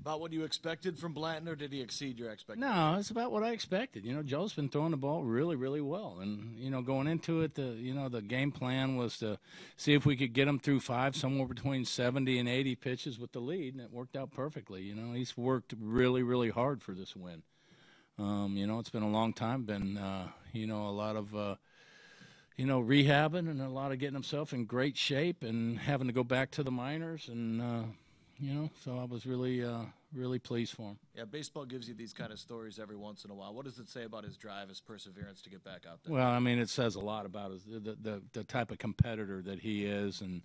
About what you expected from Blanton, or did he exceed your expectations? No, it's about what I expected. You know, Joe's been throwing the ball really, really well, and you know, going into it, the you know the game plan was to see if we could get him through five, somewhere between seventy and eighty pitches with the lead, and it worked out perfectly. You know, he's worked really, really hard for this win. Um, you know, it's been a long time, been uh, you know a lot of. Uh, you know, rehabbing and a lot of getting himself in great shape and having to go back to the minors and uh, you know, so I was really, uh, really pleased for him. Yeah, baseball gives you these kind of stories every once in a while. What does it say about his drive, his perseverance to get back out there? Well, I mean, it says a lot about his, the, the, the type of competitor that he is, and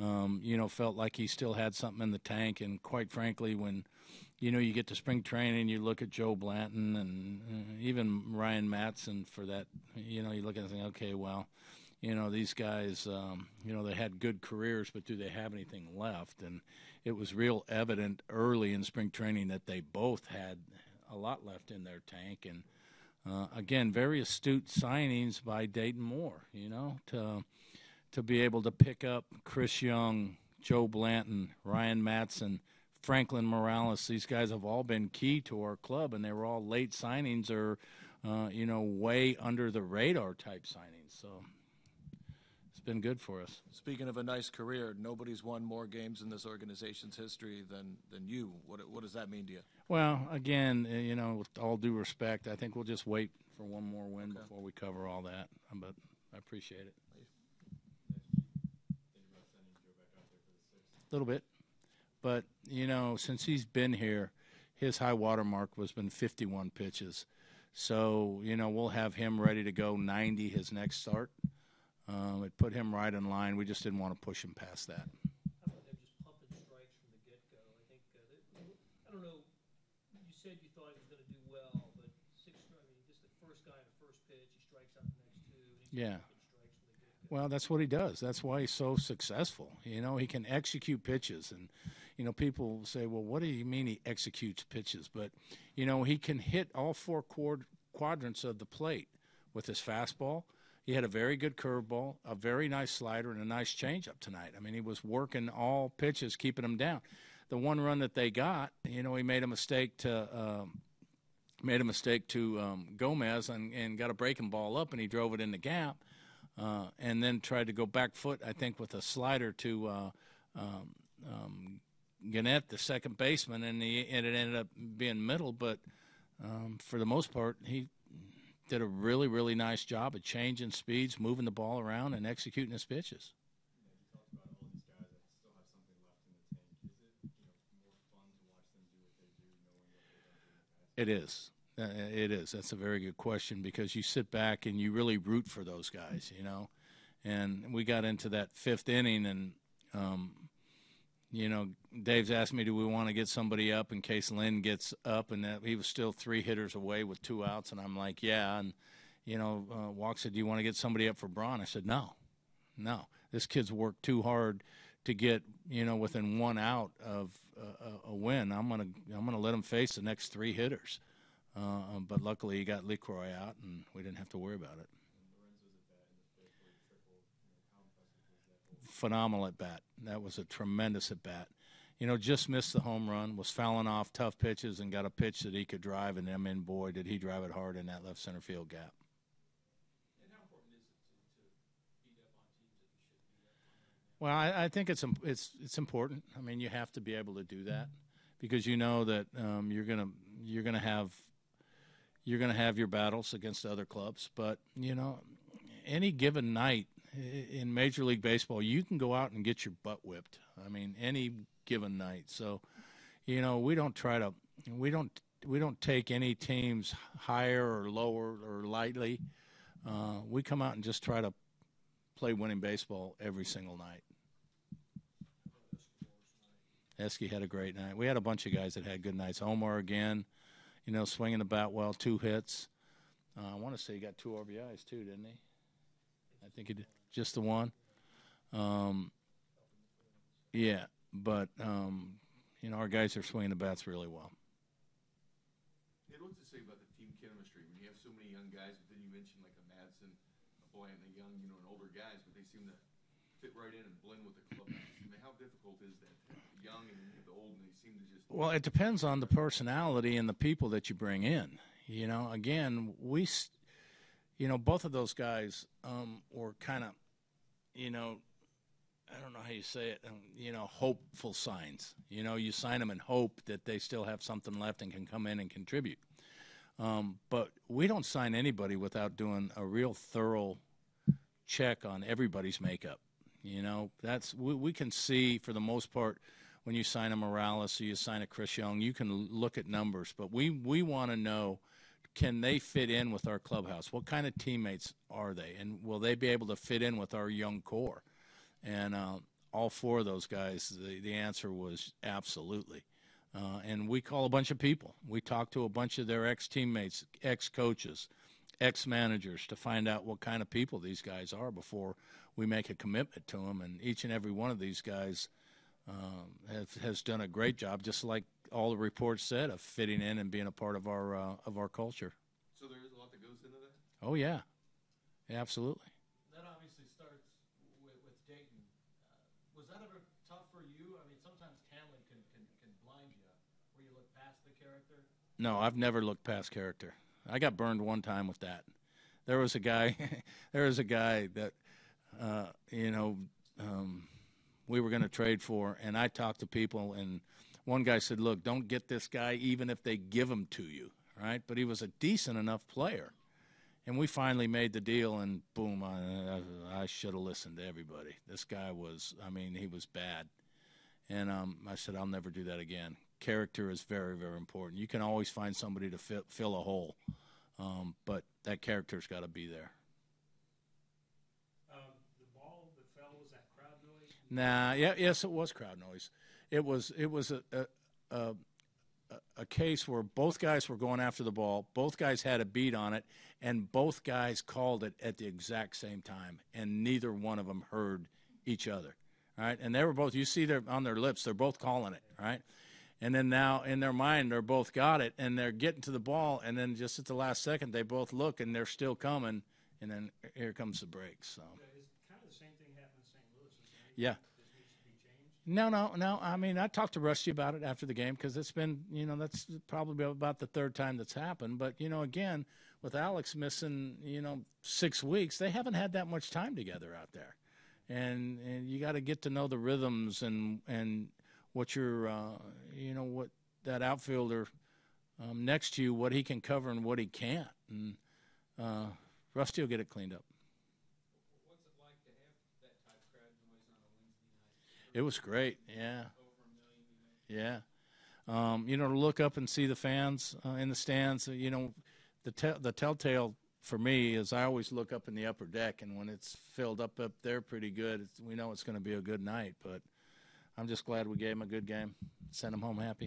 um, you know, felt like he still had something in the tank. And quite frankly, when you know you get to spring training, you look at Joe Blanton and uh, even Ryan Madson for that. You know, you look at and think, okay, well you know these guys um, you know they had good careers but do they have anything left and it was real evident early in spring training that they both had a lot left in their tank. And uh, again, very astute signings by Dayton Moore, you know, to, to be able to pick up Chris Young, Joe Blanton, Ryan Madson, Franklin Morales. These guys have all been key to our club, and they were all late signings or, uh, you know, way under the radar type signings. So been good for us. Speaking of a nice career, nobody's won more games in this organization's history than, than you. What, what does that mean to you? Well, again, uh, you know, with all due respect, I think we'll just wait for one more win okay. before we cover all that. But I appreciate it. A little bit. But, you know, since he's been here, his high water mark was been 51 pitches. So, you know, we'll have him ready to go 90 his next start. Um, it put him right in line. We just didn't want to push him past that. How about them just pumping strikes from the get go? I think uh, they, I don't know. You said you thought he was going to do well, but six. I mean, just the first guy in the first pitch, he strikes out the next two. yeah. Well, that's what he does. That's why he's so successful. You know, he can execute pitches, and you know, people say, "Well, what do you mean he executes pitches?" But you know, he can hit all four quad- quadrants of the plate with his fastball he had a very good curveball, a very nice slider, and a nice changeup tonight. I mean, he was working all pitches, keeping them down. The one run that they got, you know, he made a mistake to um, made a mistake to um, Gomez and, and got a breaking ball up, and he drove it in the gap, uh, and then tried to go back foot, I think, with a slider to uh, um, um, Gennett, the second baseman, and, he, and it ended up being middle. But um, for the most part, he did a really, really nice job of changing speeds, moving the ball around, and executing his pitches. It is. Uh, it is. That's a very good question because you sit back and you really root for those guys, you know. And we got into that fifth inning, and um, you know, Dave's asked me, do we want to get somebody up in case Lind gets up? And that, he was still three hitters away with two outs. And I'm like, yeah. And, you know, uh, Walk said, do you want to get somebody up for Braun? I said, no, no. This kid's worked too hard to get, you know, within one out of uh, a win. I'm going to I'm gonna let him face the next three hitters. Uh, but luckily, he got Lucroy out, and we didn't have to worry about it. Phenomenal at bat. That was a tremendous at bat. You know, just missed the home run, was fouling off tough pitches, and got a pitch that he could drive, and then, boy, did he drive it hard in that left center field gap. Well, I, I, think it's it's it's important. I mean, you have to be able to do that because you know that um, you're gonna you're gonna have you're gonna have your battles against other clubs. But you know, any given night, in Major League Baseball, you can go out and get your butt whipped. I mean, any given night. So, you know, we don't try to we don't we don't take any teams higher or lower or lightly. Uh, we come out and just try to play winning baseball every single night. Esky had a great night. We had a bunch of guys that had good nights. Omar again, you know, swinging the bat well, two hits. Uh, I want to say he got two RBIs too, didn't he? I think he did just the one. Um, yeah, but um, you know our guys are swinging the bats really well. Hey, what's to say about the team chemistry when you have so many young guys? But then you mentioned like a Madson, a Blanton, a young, you know, and older guys, but they seem to fit right in and blend with the club? I mean, how difficult is that? The young and the old, and they seem to just. Well, it depends on the personality and the people that you bring in. You know, again, we, you know, both of those guys um, were kind of, you know, I don't know how you say it, um, you know, hopeful signs. You know, you sign them in hope that they still have something left and can come in and contribute. Um, but we don't sign anybody without doing a real thorough check on everybody's makeup. You know, that's we, we can see for the most part when you sign a Morales or you sign a Chris Young, you can look at numbers, but we we want to know can they fit in with our clubhouse? What kind of teammates are they, and will they be able to fit in with our young core? And uh, all four of those guys, the, the answer was absolutely. Uh, and we call a bunch of people. We talk to a bunch of their ex teammates, ex coaches, ex managers to find out what kind of people these guys are before we make a commitment to them. And each and every one of these guys um, has, has done a great job, just like all the reports said, of fitting in and being a part of our uh, of our culture. So there is a lot that goes into that? Oh yeah, absolutely. That obviously starts with, with Dayton. Uh, was that ever tough for you? I mean, sometimes talent can, can, can blind you, where you look past the character. No, I've never looked past character. I got burned one time with that. There was a guy, there was a guy that, uh, you know, um, we were going to trade for, and I talked to people, and one guy said, "Look, don't get this guy, even if they give him to you, right?" But he was a decent enough player, and we finally made the deal, and boom, I, I, should have listened to everybody. This guy was, I mean, he was bad. And um, I said, I'll never do that again. Character is very, very important. You can always find somebody to fill, fill a hole, um, but that character's got to be there. Um, the ball that fell, was that crowd noise? Nah, yeah, yes, it was crowd noise. It was, it was a, a, a, a case where both guys were going after the ball. Both guys had a beat on it, and both guys called it at the exact same time, and neither one of them heard each other. Right, and they were both. You see, their on their lips, they're both calling it. Right, and then now in their mind, they're both got it, and they're getting to the ball, and then just at the last second, they both look, and they're still coming, and then here comes the break. So. Uh, Is kind of the same thing happened in St. Louis, isn't it? Yeah. No, no, no. I mean, I talked to Rusty about it after the game because it's been, you know, that's probably about the third time that's happened. But you know, again, with Alex missing, you know, six weeks, they haven't had that much time together out there, and and you got to get to know the rhythms and and what your, uh, you know, what that outfielder um, next to you, what he can cover and what he can't, and uh, Rusty will get it cleaned up. What's it like to have that type of crowd noise on a Wednesday night? It was great, yeah. Yeah. Um, you know, to look up and see the fans uh, in the stands, uh, you know, the te- the telltale for me is I always look up in the upper deck, and when it's filled up up there pretty good, we know it's going to be a good night. But I'm just glad we gave them a good game, sent them home happy.